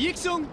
익승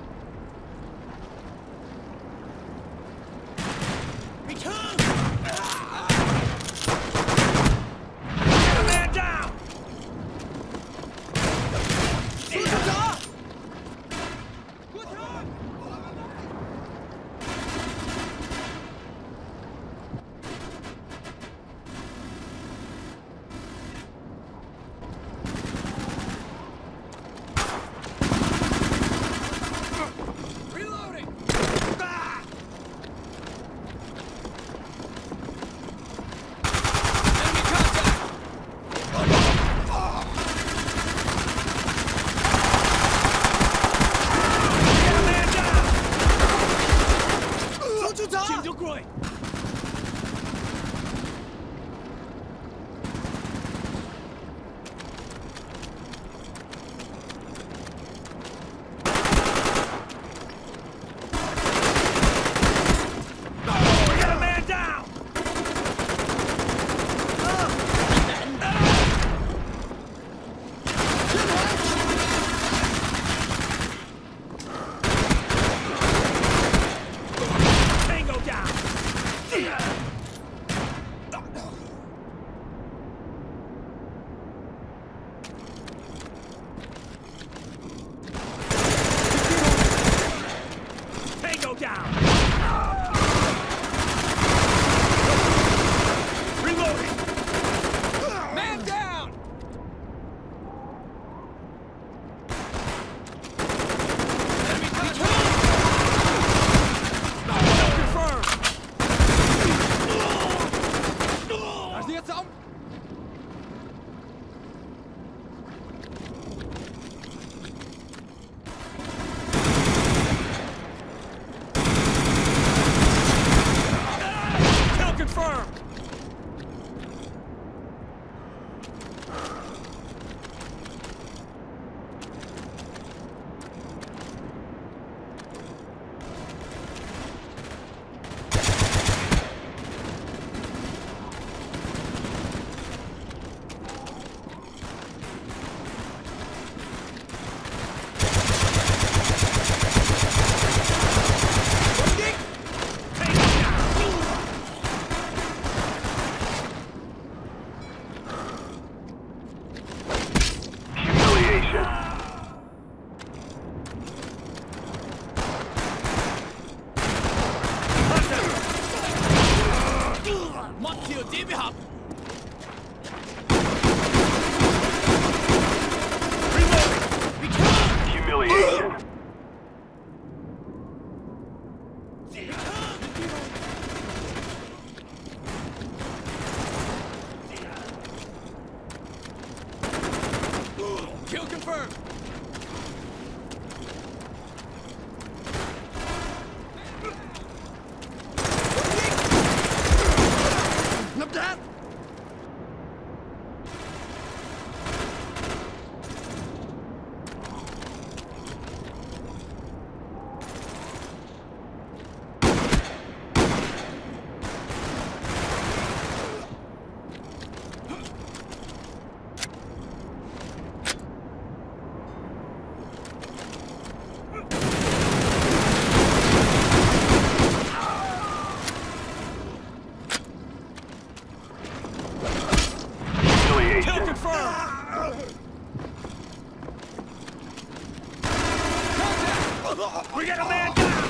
We got a man down!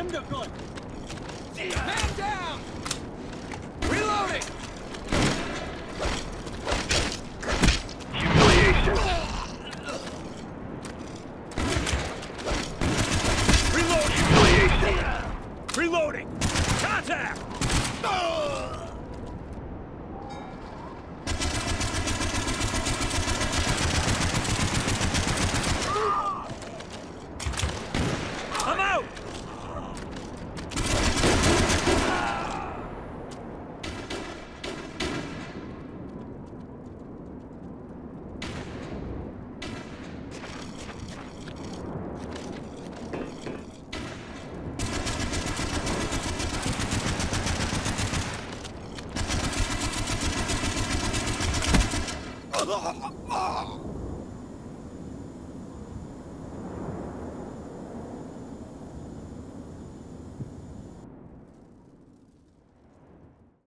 Reloading! Humiliation. Reloading! Humiliation. Reloading! Contact! 啊啊啊。